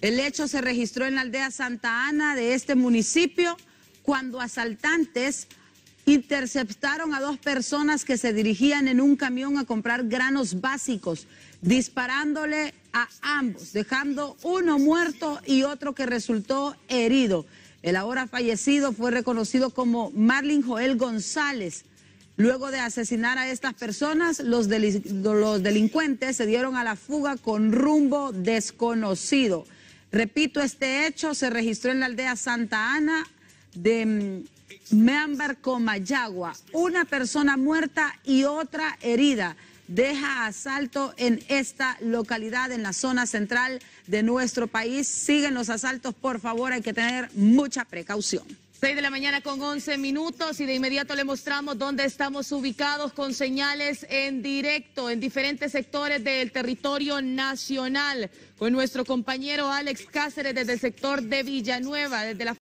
El hecho se registró en la aldea Santa Ana de este municipio cuando asaltantes interceptaron a dos personas que se dirigían en un camión a comprar granos básicos, disparándole a ambos, dejando uno muerto y otro que resultó herido. El ahora fallecido fue reconocido como Marlin Joel González. Luego de asesinar a estas personas, los, los delincuentes se dieron a la fuga con rumbo desconocido. Repito, este hecho se registró en la aldea Santa Ana de Meambar, Comayagua. Una persona muerta y otra herida. Deja asalto en esta localidad, en la zona central de nuestro país. Siguen los asaltos, por favor, hay que tener mucha precaución. 6 de la mañana con 11 minutos y de inmediato le mostramos dónde estamos ubicados con señales en directo en diferentes sectores del territorio nacional con nuestro compañero Alex Cáceres desde el sector de Villanueva, desde la